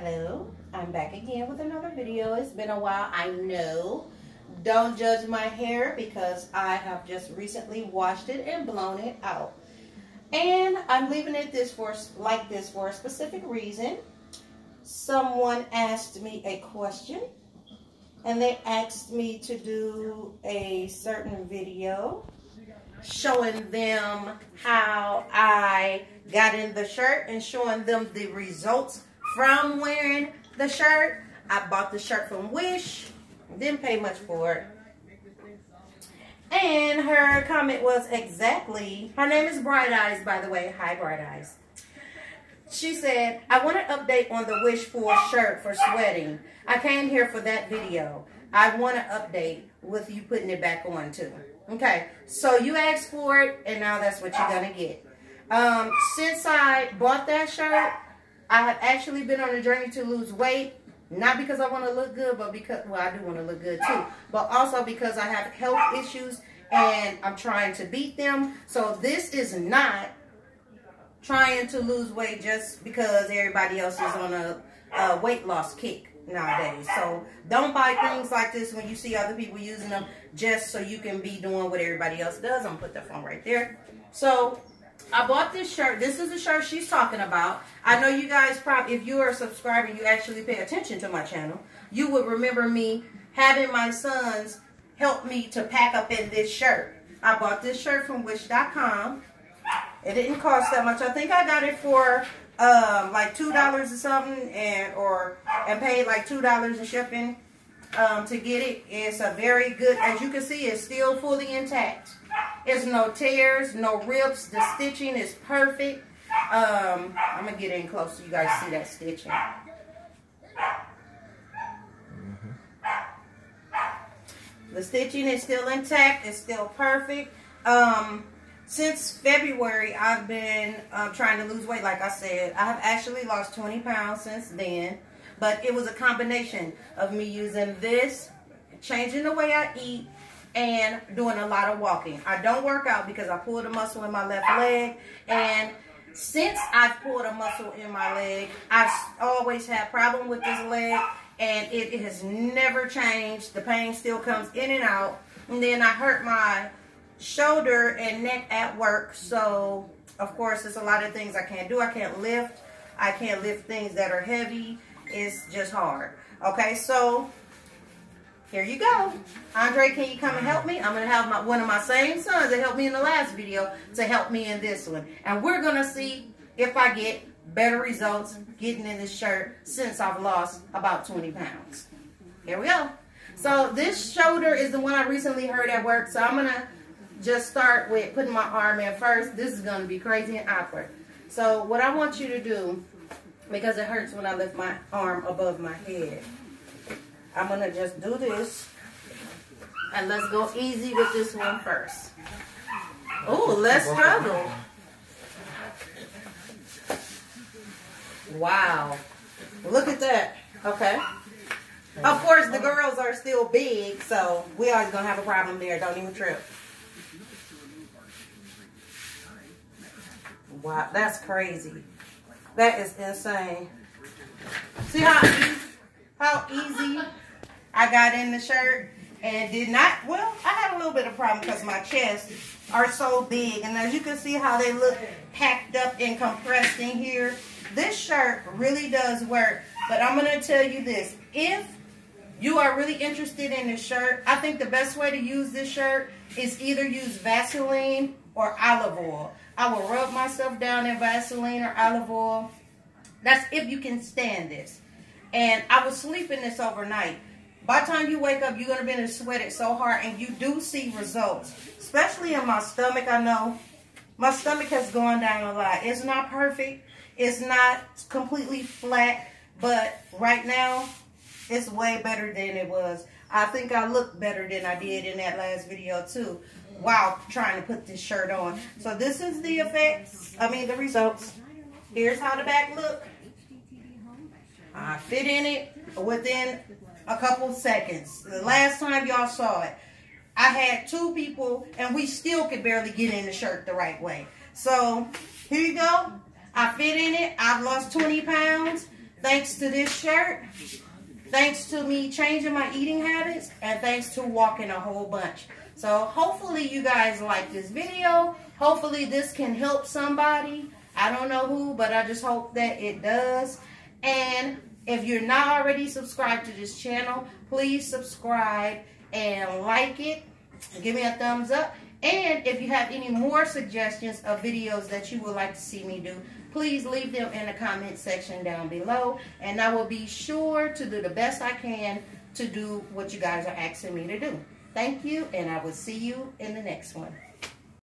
Hello, I'm back again with another video. It's been a while, I know. Don't judge my hair because I have just recently washed it and blown it out. And I'm leaving it this for like this for a specific reason. Someone asked me a question and they asked me to do a certain video showing them how I got in the shirt and showing them the results from wearing the shirt. I bought the shirt from Wish, didn't pay much for it. And her comment was exactly, her name is Bright Eyes, by the way. Hi, Bright Eyes. She said, I want an update on the Wish for shirt for sweating. I came here for that video. I want an update with you putting it back on too. Okay, so you asked for it, and now that's what you're going to get. Um, since I bought that shirt, I have actually been on a journey to lose weight. Not because I want to look good, but because, well, I do want to look good too. But also because I have health issues and I'm trying to beat them. So this is not trying to lose weight just because everybody else is on a, a weight loss kick nowadays. So don't buy things like this when you see other people using them just so you can be doing what everybody else does. I'm to put the phone right there. So I bought this shirt. This is the shirt she's talking about. I know you guys probably, if you are subscribing, you actually pay attention to my channel. You would remember me having my sons help me to pack up in this shirt. I bought this shirt from Wish.com. It didn't cost that much. I think I got it for um, like two dollars or something, and or and paid like two dollars in shipping um, to get it. It's a very good, as you can see, it's still fully intact. There's no tears, no rips. The stitching is perfect. Um, I'm gonna get in close so you guys see that stitching. The stitching is still intact. It's still perfect. Um, since February, I've been um, trying to lose weight, like I said. I have actually lost 20 pounds since then. But it was a combination of me using this, changing the way I eat, and doing a lot of walking. I don't work out because I pulled a muscle in my left leg. And since I've pulled a muscle in my leg, I've always had problem with this leg. And it has never changed. The pain still comes in and out. And then I hurt my shoulder and neck at work. So, of course, there's a lot of things I can't do. I can't lift. I can't lift things that are heavy. It's just hard. Okay, so here you go. Andre, can you come and help me? I'm going to have my one of my same sons that helped me in the last video to help me in this one. And we're going to see if I get better results getting in this shirt since I've lost about 20 pounds. Here we go. So this shoulder is the one I recently heard at work. So I'm going to just start with putting my arm in first. This is going to be crazy and awkward. So what I want you to do, because it hurts when I lift my arm above my head, I'm going to just do this. And let's go easy with this one first. Oh, let's struggle. Wow. Look at that. Okay. Of course, the girls are still big, so we always going to have a problem there. Don't even trip. Wow, that's crazy. That is insane. See how easy, how easy I got in the shirt and did not, well, I had a little bit of problem because my chest are so big. And as you can see how they look packed up and compressed in here. This shirt really does work. But I'm going to tell you this. If you are really interested in this shirt, I think the best way to use this shirt is either use Vaseline or olive oil. I will rub myself down in Vaseline or olive oil. That's if you can stand this. And I was sleeping this overnight. By the time you wake up, you're going to be to sweat it so hard. And you do see results. Especially in my stomach, I know. My stomach has gone down a lot. It's not perfect. It's not completely flat. But right now, it's way better than it was. I think I look better than I did in that last video too while trying to put this shirt on. So this is the effects, I mean the results. Here's how the back look. I fit in it within a couple seconds. The last time y'all saw it, I had two people and we still could barely get in the shirt the right way. So here you go. I fit in it. I've lost 20 pounds. Thanks to this shirt, thanks to me changing my eating habits, and thanks to walking a whole bunch. So hopefully you guys like this video. Hopefully this can help somebody. I don't know who, but I just hope that it does. And if you're not already subscribed to this channel, please subscribe and like it. Give me a thumbs up. And if you have any more suggestions of videos that you would like to see me do, please leave them in the comment section down below. And I will be sure to do the best I can to do what you guys are asking me to do. Thank you, and I will see you in the next one.